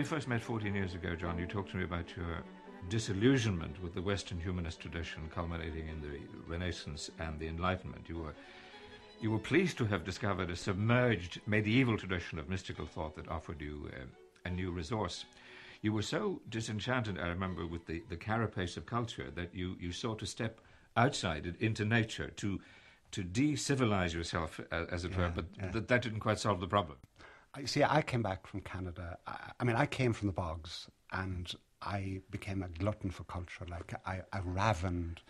we first met 14 years ago, John, you talked to me about your disillusionment with the Western humanist tradition culminating in the Renaissance and the Enlightenment. You were, you were pleased to have discovered a submerged medieval tradition of mystical thought that offered you uh, a new resource. You were so disenchanted, I remember, with the, the carapace of culture that you, you sought to step outside it into nature to to de-civilize yourself, uh, as it yeah, were, but yeah. th- that didn't quite solve the problem. I see. I came back from Canada. I, I, mean, I came from the bogs, and I became a glutton for culture. Like I, I ravened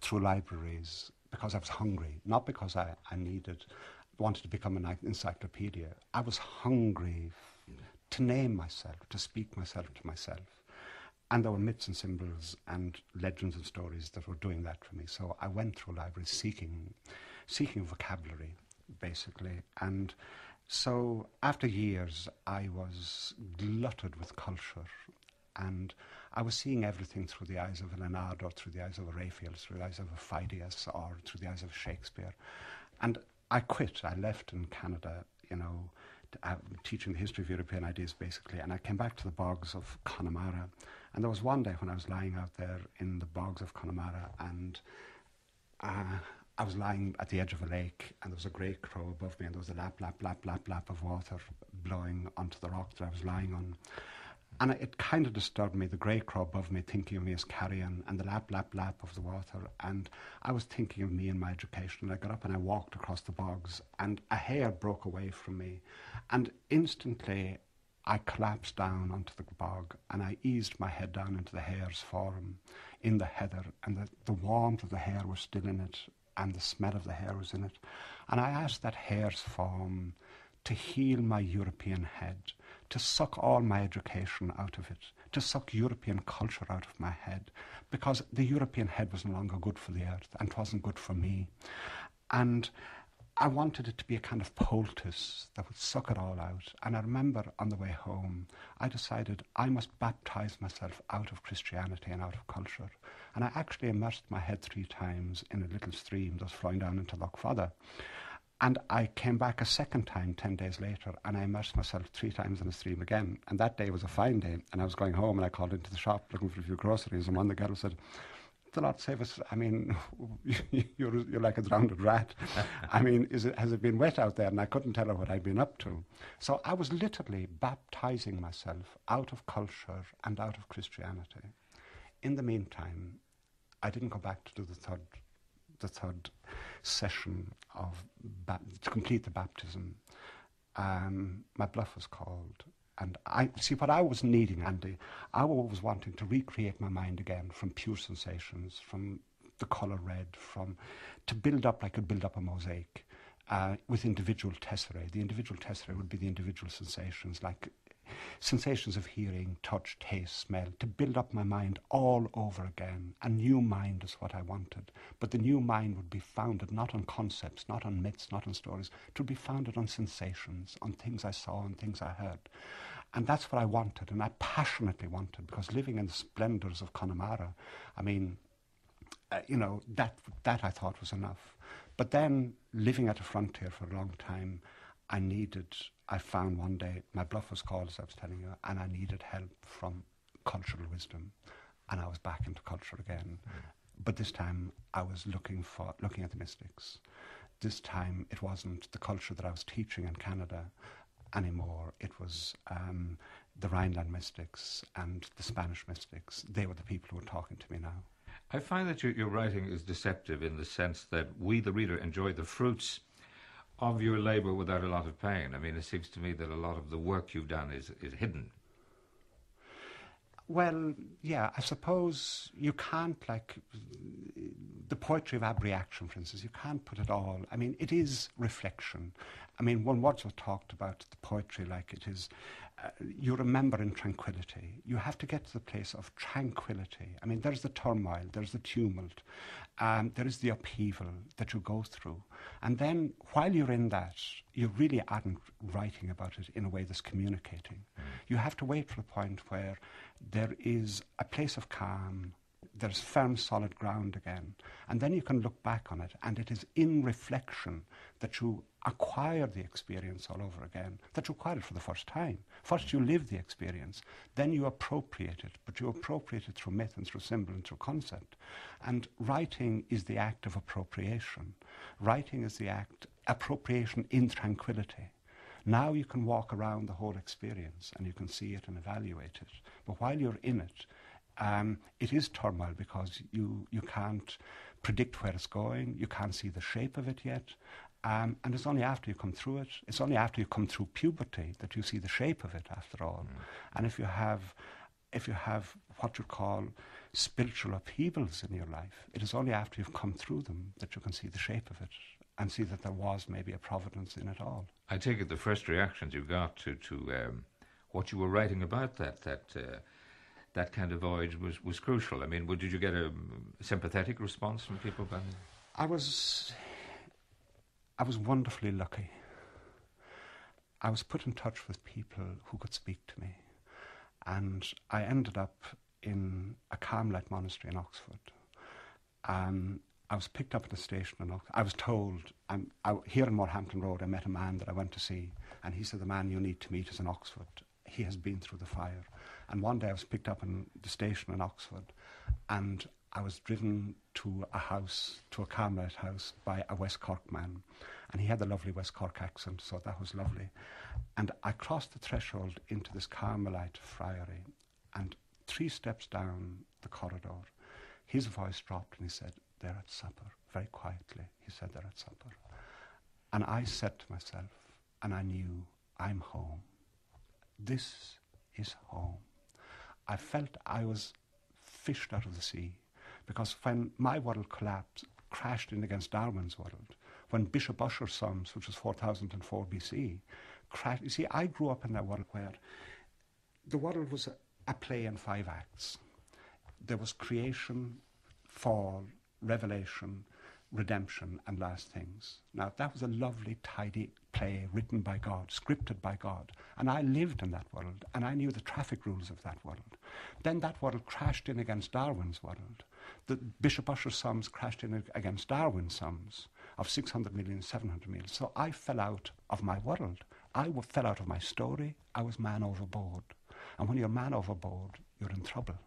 through libraries because I was hungry, not because I, I needed, wanted to become an encyclopedia. I was hungry to name myself, to speak myself to myself. And there were myths and symbols and legends and stories that were doing that for me. So I went through libraries seeking, seeking vocabulary, basically. And so after years, I was glutted with culture. And I was seeing everything through the eyes of Leonardo, through the eyes of Raphael, through the eyes of Phidias, or through the eyes of Shakespeare. And I quit. I left in Canada, you know, uh, teaching the history of European ideas, basically. And I came back to the bogs of Connemara. And there was one day when I was lying out there in the bogs of Connemara and uh, I was lying at the edge of a lake and there was a great crow above me and there was a lap, lap, lap, lap, lap of water blowing onto the rock that I was lying on. And it kind of disturbed me, the grey crow above me thinking of me as carrion and the lap, lap, lap of the water. And I was thinking of me and my education. And I got up and I walked across the bogs and a hare broke away from me. And instantly I collapsed down onto the bog and I eased my head down into the hare's form in the heather, and the, the warmth of the hare was still in it, and the smell of the hare was in it. And I asked that hare's form to heal my European head, to suck all my education out of it, to suck European culture out of my head, because the European head was no longer good for the earth and it wasn't good for me. And I wanted it to be a kind of poultice that would suck it all out. And I remember on the way home, I decided I must baptize myself out of Christianity and out of culture. And I actually immersed my head three times in a little stream that was flowing down into Loch Fada. And I came back a second time 10 days later and I immersed myself three times in the stream again. And that day was a fine day. And I was going home and I called into the shop looking for a few groceries. And one of the girls said, the Lord save us. I mean, you're, you're like a drowned rat. I mean, is it, has it been wet out there? And I couldn't tell her what I'd been up to. So I was literally baptizing myself out of culture and out of Christianity. In the meantime, I didn't go back to do the third, the third session of to complete the baptism. Um, my bluff was called, and I see what I was needing, Andy. I was wanting to recreate my mind again from pure sensations, from the color red, from to build up like I could build up a mosaic uh, with individual tesserae. The individual tesserae would be the individual sensations, like sensations of hearing, touch, taste, smell, to build up my mind all over again. A new mind is what I wanted. But the new mind would be founded not on concepts, not on myths, not on stories. It would be founded on sensations, on things I saw and things I heard. And that's what I wanted, and I passionately wanted, because living in the splendours of Connemara, I mean, uh, you know, that, that I thought was enough. But then living at a frontier for a long time, I needed, I found one day, my bluff was called, as I was telling you, and I needed help from cultural wisdom. And I was back into culture again. Mm. But this time I was looking for, looking at the mystics. This time it wasn't the culture that I was teaching in Canada anymore. It was um, the Rhineland mystics and the Spanish mystics. They were the people who were talking to me now. I find that your, your writing is deceptive in the sense that we, the reader, enjoy the fruits of your labour without a lot of pain. I mean, it seems to me that a lot of the work you've done is, is hidden. Well, yeah, I suppose you can't, like, the poetry of abreaction, for instance, you can't put it all. I mean, it is reflection. I mean, one Wordsworth talked about the poetry like it is uh, you remember in tranquility. You have to get to the place of tranquility. I mean, there's the turmoil, there's the tumult, um, there is the upheaval that you go through. And then while you're in that, you really aren't writing about it in a way that's communicating. Mm. You have to wait for a point where there is a place of calm, there's firm, solid ground again. And then you can look back on it, and it is in reflection that you acquire the experience all over again, that you acquire it for the first time. First, you live the experience, then you appropriate it, but you appropriate it through myth and through symbol and through concept. And writing is the act of appropriation. Writing is the act, appropriation in tranquility. Now you can walk around the whole experience and you can see it and evaluate it. But while you're in it, um, it is turmoil because you, you can't predict where it's going, you can't see the shape of it yet. Um, and it's only after you come through it, it's only after you come through puberty that you see the shape of it after all. Mm. And if you have if you have what you call spiritual upheavals in your life, it is only after you've come through them that you can see the shape of it and see that there was maybe a providence in it all. I take it the first reactions you got to, to um, what you were writing about that that uh, that kind of voyage was, was crucial. I mean, did you get a sympathetic response from people? I was, I was wonderfully lucky. I was put in touch with people who could speak to me, and I ended up in a Carmelite monastery in Oxford. Um, I was picked up at a station in Oxford. I was told, I'm, I, here in Morehampton Road, I met a man that I went to see, and he said, The man you need to meet is in Oxford. He has been through the fire. And one day I was picked up in the station in Oxford and I was driven to a house, to a Carmelite house, by a West Cork man. And he had the lovely West Cork accent, so that was lovely. And I crossed the threshold into this Carmelite friary, and three steps down the corridor, his voice dropped and he said, They're at supper, very quietly. He said, They're at supper. And I said to myself, and I knew, I'm home. This is home. I felt I was fished out of the sea because when my world collapsed, crashed in against Darwin's world, when Bishop Ussher's Psalms, which was 4004 BC, crashed. You see, I grew up in that world where the world was a, a play in five acts. There was creation, fall, revelation, redemption, and last things. Now, that was a lovely, tidy play written by God, scripted by God. And I lived in that world, and I knew the traffic rules of that world. Then that world crashed in against Darwin's world. The Bishop Ussher's sums crashed in against Darwin's sums of 600 million, 700 million. So I fell out of my world. I fell out of my story. I was man overboard. And when you're man overboard, you're in trouble.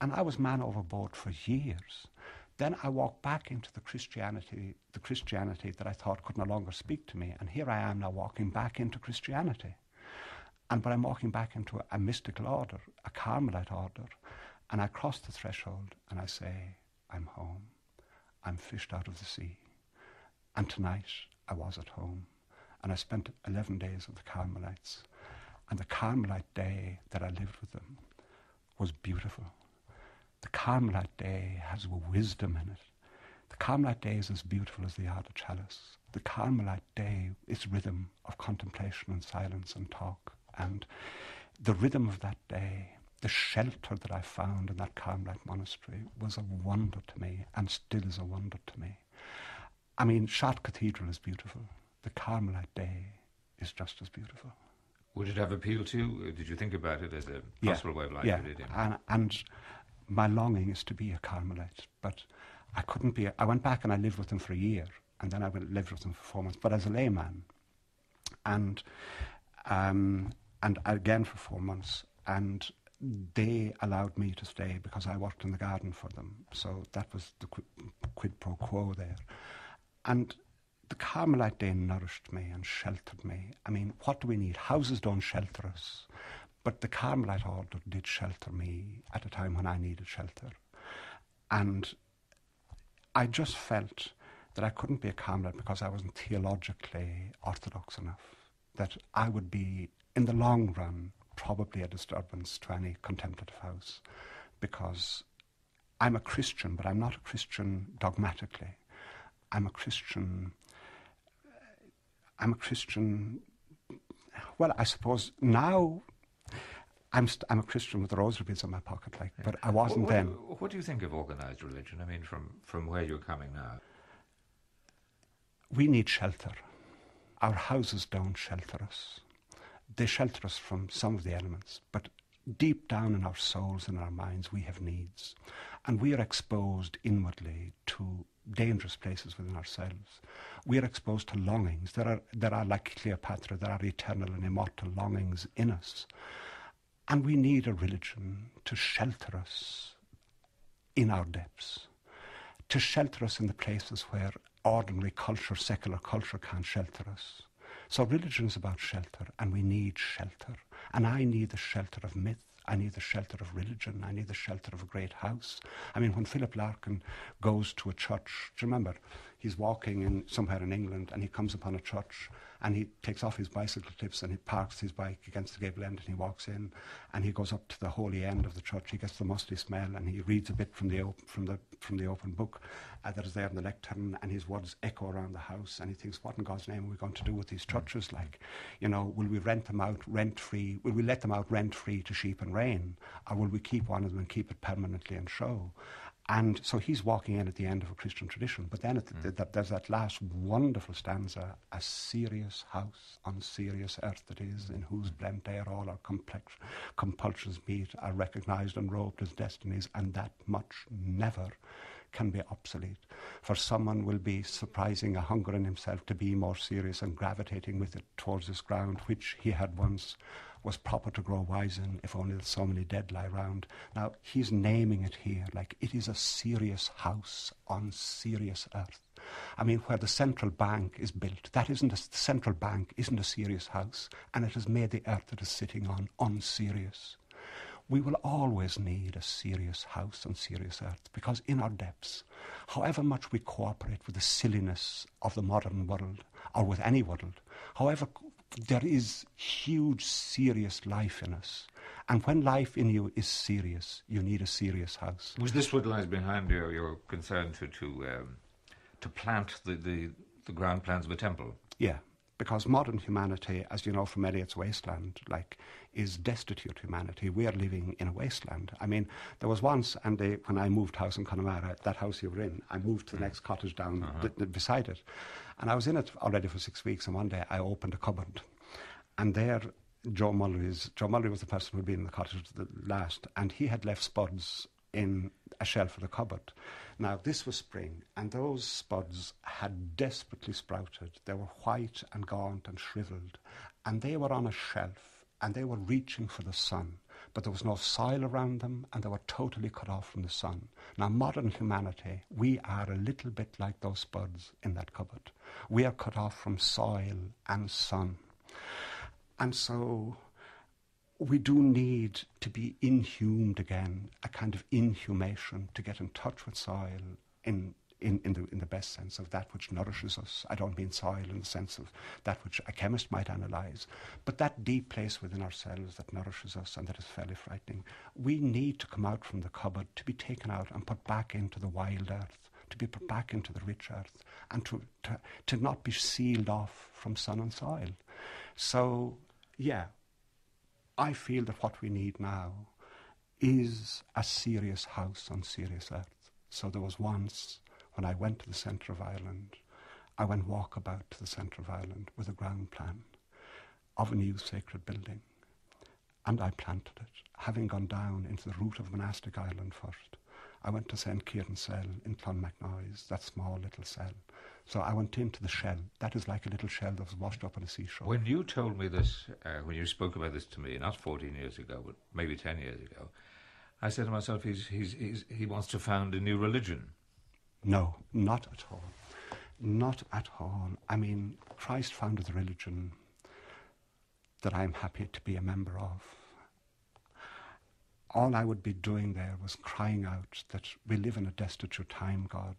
And I was man overboard for years. Then I walked back into the Christianity, the Christianity that I thought could no longer speak to me. And here I am now walking back into Christianity. And but I'm walking back into a, a mystical order, a Carmelite order. And I cross the threshold and I say, I'm home. I'm fished out of the sea. And tonight I was at home. And I spent 11 days with the Carmelites. And the Carmelite day that I lived with them was beautiful. The Carmelite day has wisdom in it. The Carmelite day is as beautiful as the Ardagh Chalice. The Carmelite day is rhythm of contemplation and silence and talk. And the rhythm of that day, the shelter that I found in that Carmelite monastery was a wonder to me and still is a wonder to me. I mean, Chartres Cathedral is beautiful. The Carmelite day is just as beautiful. Would it have appealed to you? Did you think about it as a possible yeah, way of life? Yeah, and, and my longing is to be a Carmelite, but I couldn't be. A, I went back and I lived with them for a year, and then I went lived with them for four months, but as a layman, and um, and again for four months, and they allowed me to stay because I worked in the garden for them. So that was the quid, quid pro quo there, and the Carmelite day nourished me and sheltered me. I mean, what do we need? Houses don't shelter us. But the Carmelite order did shelter me at a time when I needed shelter. And I just felt that I couldn't be a Carmelite because I wasn't theologically orthodox enough. That I would be, in the long run, probably a disturbance to any contemplative house because I'm a Christian, but I'm not a Christian dogmatically. I'm a Christian. I'm a Christian. Well, I suppose now I'm, st- I'm a Christian with rosary beads in my pocket, like, yeah. but I wasn't what, then. What do you think of organised religion? I mean, from, from where you're coming now. We need shelter. Our houses don't shelter us. They shelter us from some of the elements, but deep down in our souls and our minds, we have needs. And we are exposed inwardly to dangerous places within ourselves. We are exposed to longings. There are, there are, like Cleopatra, there are eternal and immortal longings in us. And we need a religion to shelter us in our depths, to shelter us in the places where ordinary culture, secular culture can't shelter us. So religion is about shelter, and we need shelter. And I need the shelter of myth. I need the shelter of religion. I need the shelter of a great house. I mean, when Philip Larkin goes to a church, do you remember? He's walking in somewhere in England and he comes upon a church and he takes off his bicycle clips and he parks his bike against the gable end and he walks in and he goes up to the holy end of the church. He gets the musty smell and he reads a bit from the op- from the from the open book uh, that is there in the lectern and his words echo around the house and he thinks, what in God's name are we going to do with these churches? Like, you know, will we rent them out rent free? Will we let them out rent free to sheep and rain, or will we keep one of them and keep it permanently in show? And so he's walking in at the end of a Christian tradition. But then mm. the, there's that last wonderful stanza a serious house on serious earth it is, in whose blent air all our complex compulsions meet, are recognised and robed as destinies, and that much never can be obsolete. For someone will be surprising a hunger in himself to be more serious and gravitating with it towards this ground which he had once was proper to grow wise in, if only so many dead lie round. Now, he's naming it here like it is a serious house on serious earth. I mean, where the central bank is built, that isn't a, the central bank isn't a serious house, and it has made the earth that is sitting on unserious. We will always need a serious house on serious earth because in our depths, however much we cooperate with the silliness of the modern world or with any world, however there is huge, serious life in us. And when life in you is serious, you need a serious house. Was this what lies behind your, your concern to to, um, to plant the, the, the ground plans of a temple? Yeah, because modern humanity, as you know from Eliot's Wasteland, like, is destitute humanity. We are living in a wasteland. I mean, there was once, and they, when I moved house in Connemara, that house you were in, I moved to the mm. next cottage down uh-huh. beside it, and I was in it already for six weeks. And one day I opened a cupboard, and there Joe Mullery's Joe Mullery was the person who had been in the cottage the last, and he had left spuds in a shelf of the cupboard. Now, this was spring, and those spuds had desperately sprouted. They were white and gaunt and shriveled, and they were on a shelf, and they were reaching for the sun. But there was no soil around them, and they were totally cut off from the sun. Now, modern humanity, we are a little bit like those spuds in that cupboard. We are cut off from soil and sun. And so we do need to be inhumed again, a kind of inhumation to get in touch with soil in, in, in, the, in the best sense of that which nourishes us. I don't mean soil in the sense of that which a chemist might analyse, but that deep place within ourselves that nourishes us and that is fairly frightening. We need to come out from the cupboard, to be taken out and put back into the wild earth, to be put back into the rich earth, and to, to, to not be sealed off from sun and soil. So, yeah, I feel that what we need now is a serious house on serious earth. So there was once when I went to the centre of Ireland, I went walkabout to the centre of Ireland with a ground plan of a new sacred building. And I planted it, having gone down into the root of monastic Ireland first. I went to St. Kieran's Cell in Clonmacnoise, that small little cell. So I went into the shell. That is like a little shell that was washed up on a seashore. When you told me this, uh, when you spoke about this to me, not 14 years ago, but maybe 10 years ago, I said to myself, he's, he's, he's, he wants to found a new religion. No, not at all. Not at all. I mean, Christ founded the religion that I'm happy to be a member of. All I would be doing there was crying out that we live in a destitute time, God,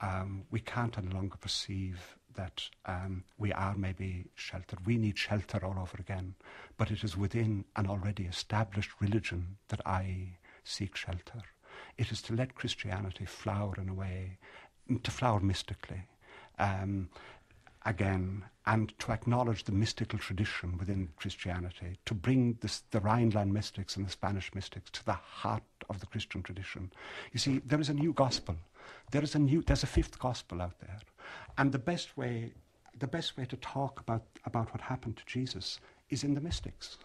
um, we can't any longer perceive that um, we are maybe sheltered. We need shelter all over again, but it is within an already established religion that I seek shelter. It is to let Christianity flower in a way, to flower mystically. Um, again and to acknowledge the mystical tradition within Christianity, to bring this, the Rhineland mystics and the Spanish mystics to the heart of the Christian tradition. You see, there is a new gospel there is a new, there's a fifth gospel out there. And the best way, the best way to talk about, about what happened to Jesus is in the mystics.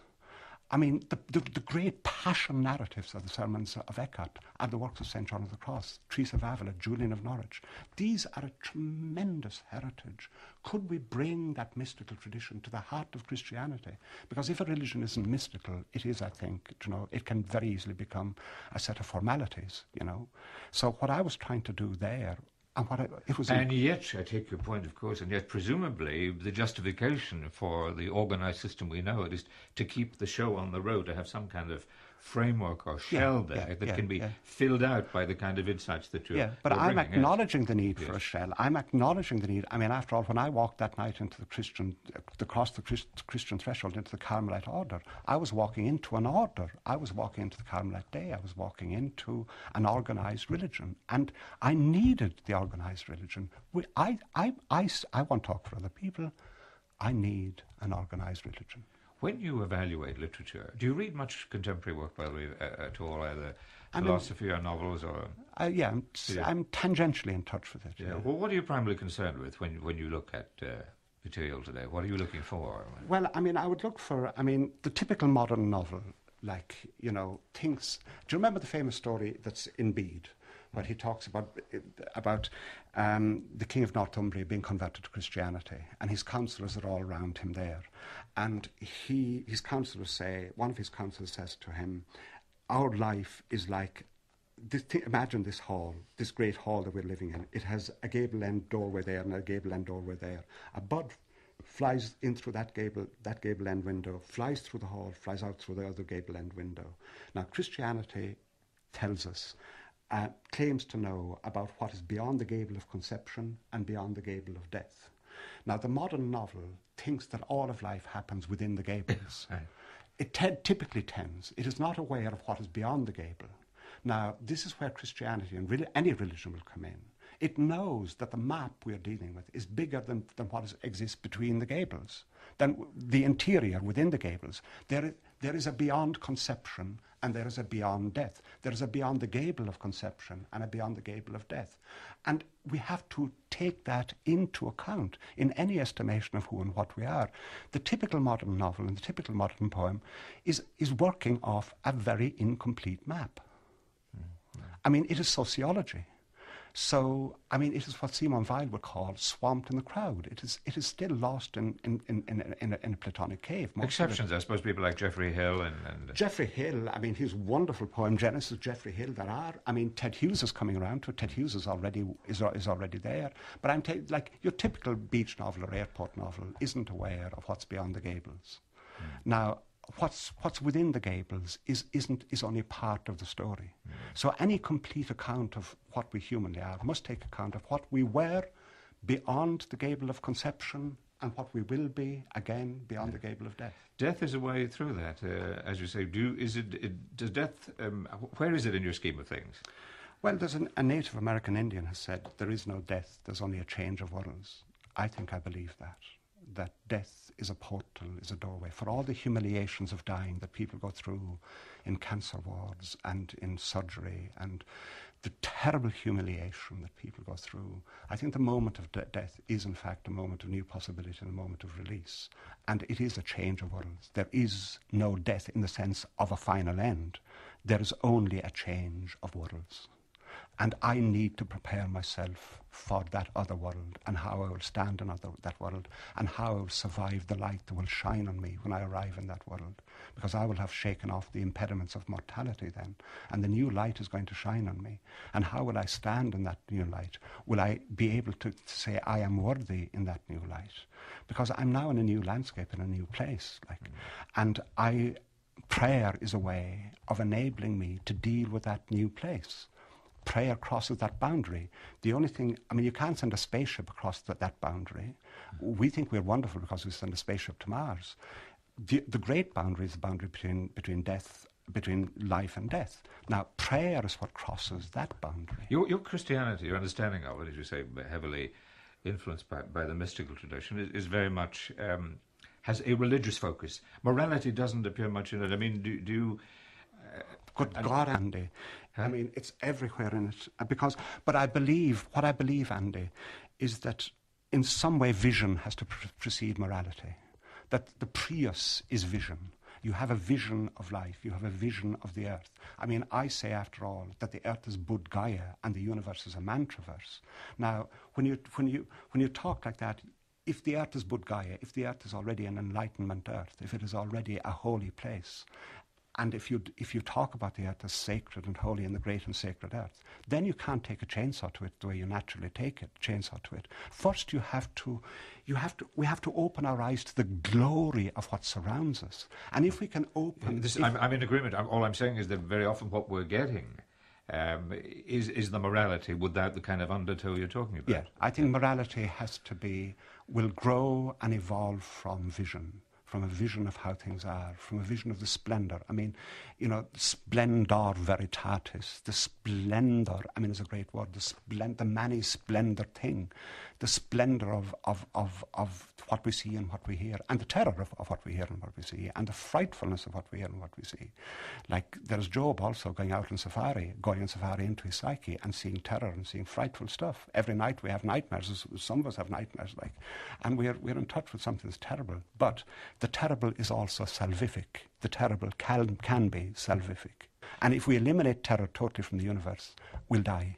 I mean, the, the, the, great passion narratives of the sermons of Eckhart are the works of St. John of the Cross, Teresa of Avila, Julian of Norwich. These are a tremendous heritage. Could we bring that mystical tradition to the heart of Christianity? Because if a religion isn't mystical, it is, I think, you know, it can very easily become a set of formalities, you know. So what I was trying to do there and, what it was and yet, I take your point, of course, and yet presumably the justification for the organised system we know it is to keep the show on the road, to have some kind of framework or shell yeah, there yeah, that yeah, can be filled out by the kind of insights that you're. Yeah, but you're I'm acknowledging yes. the need yes. for a shell. I'm acknowledging the need. I mean, after all, when I walked that night into the Christian, the cross the Christ, Christian threshold into the Carmelite order, I was walking into an order. I was walking into the Carmelite day. I was walking into an organised religion, and I needed the organised religion. We, I, I, I, I won't talk for other people. I need an organised religion. When you evaluate literature, do you read much contemporary work, by the way, uh, at all, either I philosophy or novels or? Uh, yeah, I'm, yeah, I'm, tangentially in touch with it. Yeah. yeah. Well, what are you primarily concerned with when when you look at uh, material today? What are you looking for? Well, I mean, I would look for. I mean, the typical modern novel, like you know, things. Do you remember the famous story that's in Bede? Where he talks about about um, the king of Northumbria being converted to Christianity, and his councillors are all around him there, and he his councillors say one of his councillors says to him, "Our life is like." This, imagine this hall, this great hall that we're living in. It has a gable end doorway there and a gable end doorway there. A bud flies in through that gable, that gable end window, flies through the hall, flies out through the other gable end window. Now, Christianity tells us uh, claims to know about what is beyond the gable of conception and beyond the gable of death. Now, the modern novel thinks that all of life happens within the gables. It te- typically tends, it is not aware of what is beyond the gable. Now, this is where Christianity and really any religion will come in. It knows that the map we are dealing with is bigger than, than what is, exists between the gables, than the interior within the gables. There, there is a beyond conception and there is a beyond death. There is a beyond the gable of conception and a beyond the gable of death. And we have to take that into account in any estimation of who and what we are. The typical modern novel and the typical modern poem is, is working off a very incomplete map. Mm-hmm. I mean, it is sociology. So, I mean, it is what Simone Weil would call swamped in the crowd. It is, it is still lost in, in, in, in, in, a, in a Platonic cave. Exceptions, I suppose, people like Geoffrey Hill and, and... Geoffrey Hill, I mean, his wonderful poem, Genesis, Geoffrey Hill, there are. I mean, Ted Hughes is coming around to it. Ted Hughes is already, is, is already there. But I'm t- like, your typical beach novel or airport novel isn't aware of what's beyond the gables. Mm. Now, what's what's within the gables is isn't is only part of the story. Mm. So any complete account of what we humanly are must take account of what we were beyond the gable of conception and what we will be again beyond the gable of death. Death is a way through that, uh, as you say. Do is it, it does death? Um, where is it in your scheme of things? Well, there's an, a Native American Indian has said there is no death. There's only a change of worlds. I think I believe that that death is a portal, is a doorway for all the humiliations of dying that people go through in cancer wards and in surgery and the terrible humiliation that people go through. I think the moment of de- death is, in fact, a moment of new possibility and a moment of release. And it is a change of worlds. There is no death in the sense of a final end, there is only a change of worlds. And I need to prepare myself for that other world and how I will stand in other, that world and how I will survive the light that will shine on me when I arrive in that world. Because I will have shaken off the impediments of mortality then, and the new light is going to shine on me. And how will I stand in that new light? Will I be able to say, I am worthy in that new light? Because I'm now in a new landscape, in a new place. Like, mm. And I, prayer is a way of enabling me to deal with that new place prayer crosses that boundary. The only thing, I mean, you can't send a spaceship across the, that boundary. We think we're wonderful because we send a spaceship to Mars. The, the great boundary is the boundary between, between death between life and death. Now, prayer is what crosses that boundary. Your, your Christianity, your understanding of it, as you say, heavily influenced by, by the mystical tradition, is, is very much um, has a religious focus. Morality doesn't appear much in it. I mean, do, do you? Uh, Good God, Andy! I mean, it's everywhere in it. Uh, because, but I believe, what I believe, Andy, is that in some way vision has to pr- precede morality. That the prius is vision. You have a vision of life. You have a vision of the earth. I mean, I say, after all, that the earth is Buddh Gaya and the universe is a mantraverse. Now, when you, when you, when you talk like that, if the earth is Buddh Gaya, if the earth is already an enlightenment earth, if it is already a holy place, and if you, if you talk about the earth as sacred and holy and the great and sacred earth, then you can't take a chainsaw to it the way you naturally take it, chainsaw to it. First, you have to, you have to, we have to open our eyes to the glory of what surrounds us. And if we can open... This, I'm, I'm, in agreement. I'm, all I'm saying is that very often what we're getting um, is, is the morality without the kind of undertow you're talking about. Yeah, I think morality has to be, will grow and evolve from vision from a vision of how things are, from a vision of the splendor. I mean, you know, splendor veritatis, the splendor, I mean, it's a great word, the, splend- the many splendor thing, the splendor of, of, of, of what we see and what we hear, and the terror of, of what we hear and what we see, and the frightfulness of what we hear and what we see. Like there's Job also going out on safari, going on safari into his psyche and seeing terror and seeing frightful stuff. Every night we have nightmares. Some of us have nightmares, like, and we're we're in touch with something that's terrible. But the terrible is also salvific. The terrible can can be salvific. And if we eliminate terror totally from the universe, we'll die.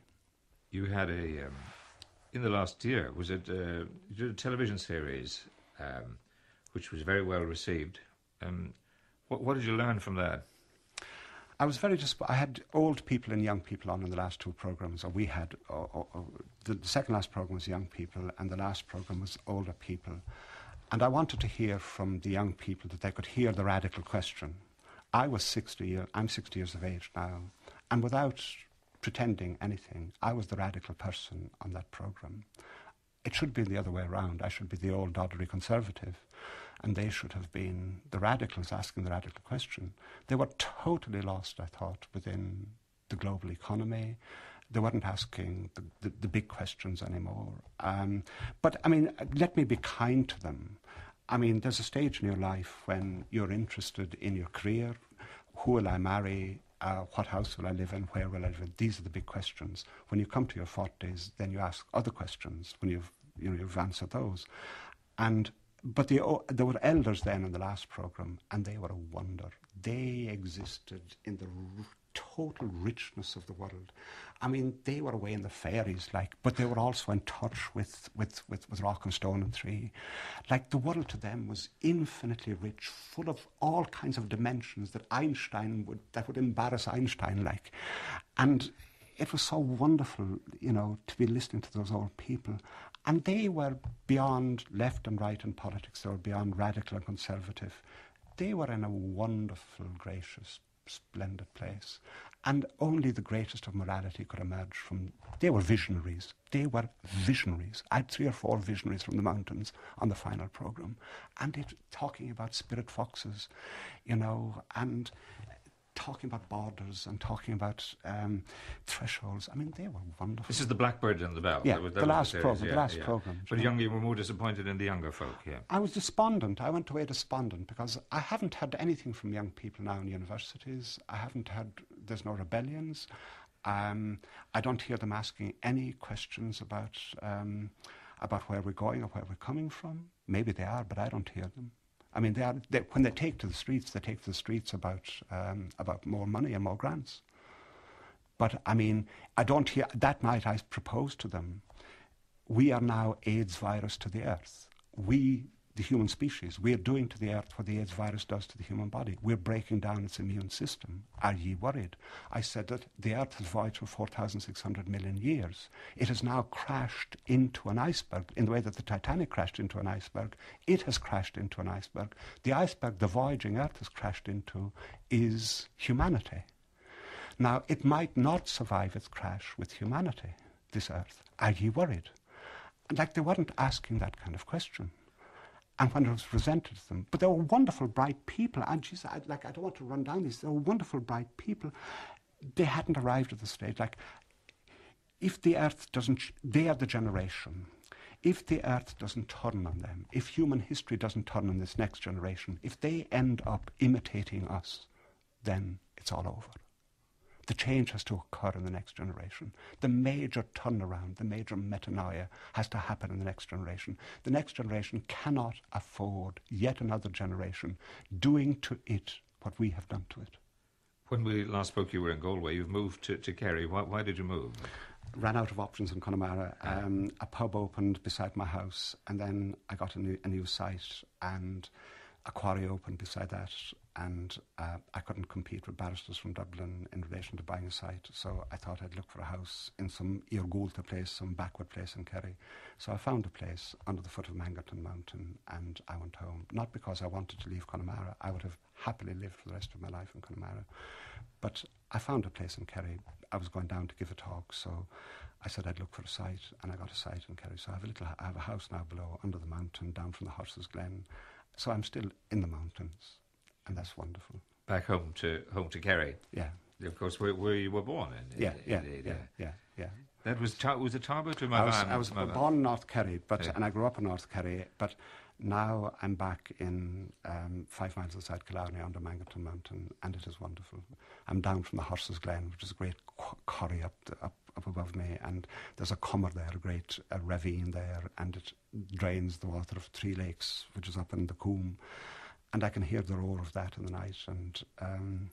You had a um in the last year was it uh, you did a television series um, which was very well received. Um, what, what, did you learn from that? I was very just. I had old people and young people on in the last two programs, or we had. Or, or, or the, second last program was young people, and the last program was older people. And I wanted to hear from the young people that they could hear the radical question. I was 60 years, I'm 60 years of age now, and without pretending anything. I was the radical person on that programme. It should be the other way around. I should be the old doddery conservative, and they should have been the radicals asking the radical question. They were totally lost, I thought, within the global economy. They weren't asking the, the, the big questions anymore. Um, but, I mean, let me be kind to them. I mean, there's a stage in your life when you're interested in your career. Who will I marry? Uh, what house will I live in, where will I live in? These are the big questions. When you come to your 40s, then you ask other questions when you've, you know, you've answered those. And, but the, oh, there were elders then in the last programme, and they were a wonder. They existed in the total richness of the world. I mean, they were away in the fairies, like, but they were also in touch with, with, with, with rock and stone and tree. Like, the world to them was infinitely rich, full of all kinds of dimensions that Einstein would, that would embarrass Einstein, like. And it was so wonderful, you know, to be listening to those old people. And they were beyond left and right in politics, they were beyond radical and conservative. They were in a wonderful, gracious splendid place. And only the greatest of morality could emerge from. They were visionaries. They were visionaries. I had three or four visionaries from the mountains on the final program, and it talking about spirit foxes, you know, and talking about borders and talking about um, thresholds. I mean, they were wonderful. This is the Blackbird and the Bell. Yeah, that, that the, last the program. Yeah, the last yeah. program. But young, you were more disappointed in the younger folk. Yeah. I was despondent. I went away despondent because I haven't had anything from young people now in universities. I haven't had. There's no rebellions. Um, I don't hear them asking any questions about um, about where we're going or where we're coming from. Maybe they are, but I don't hear them. I mean, they are, they, when they take to the streets, they take to the streets about, um, about more money and more grants. But I mean, I don't hear, that night I proposed to them, we are now AIDS virus to the earth. We the human species. We are doing to the earth what the AIDS virus does to the human body. We're breaking down its immune system. Are ye worried? I said that the earth has voyaged for 4,600 million years. It has now crashed into an iceberg in the way that the Titanic crashed into an iceberg. It has crashed into an iceberg. The iceberg the voyaging earth has crashed into is humanity. Now, it might not survive its crash with humanity, this earth. Are ye worried? Like they weren't asking that kind of question and when it was presented to them. But they were wonderful, bright people. And she said, like, I don't want to run down these. They were wonderful, bright people. They hadn't arrived at the stage. Like, if the earth doesn't, they are the generation. If the earth doesn't turn on them, if human history doesn't turn on this next generation, if they end up imitating us, then it's all over. The change has to occur in the next generation. The major turnaround, the major metanoia has to happen in the next generation. The next generation cannot afford yet another generation doing to it what we have done to it. When we last spoke, you were in Galway. You've moved to, to Kerry. Why, why did you move? ran out of options in Connemara. Um, a pub opened beside my house, and then I got a new, a new site, and a quarry opened beside that, and uh, I couldn't compete with barristers from Dublin in relation to buying a site. So I thought I'd look for a house in some iargúlta place, some backward place in Kerry. So I found a place under the foot of Mangerton Mountain, and I went home. Not because I wanted to leave Connemara. I would have happily lived for the rest of my life in Connemara. But I found a place in Kerry. I was going down to give a talk, so I said I'd look for a site, and I got a site in Kerry. So I have a little, I have a house now below, under the mountain, down from the Horses Glen. So I'm still in the mountains, and that's wonderful. Back home to home to Kerry. Yeah. Of course, where, where you were born. In, yeah, in, yeah, in, yeah, yeah, yeah. That was Tar- was it Tarbert or I was, I was born in North Kerry, but Yeah. and I grew up in North Kerry, but now I'm back in um, five miles outside Killarney under Mangerton Mountain, and it is wonderful. I'm down from the Horses Glen, which is a great qu- quarry up, the, up up above me, and there's a comer there, a great a ravine there, and it drains the water of Three Lakes, which is up in the Coombe, and I can hear the roar of that in the night, and. Um,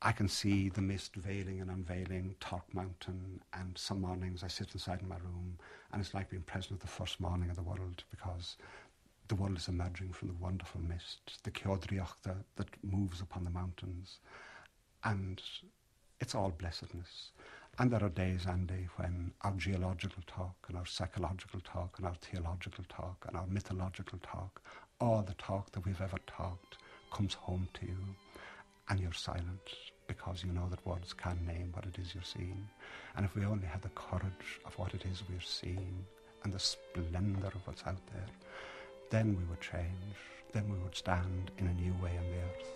I can see the mist veiling and unveiling Torc Mountain, and some mornings I sit inside in my room, and it's like being present at the first morning of the world because the world is emerging from the wonderful mist, the ceo draíochta that moves upon the mountains, and it's all blessedness. And there are days, Andy, when our geological talk and our psychological talk and our theological talk and our mythological talk, all the talk that we've ever talked, comes home to you and you're silent because you know that words can't name what it is you're seeing. And if we only had the courage of what it is we're seeing and the splendour of what's out there, then we would change. Then we would stand in a new way on the earth.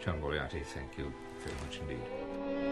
John Moriarty, thank you very much indeed.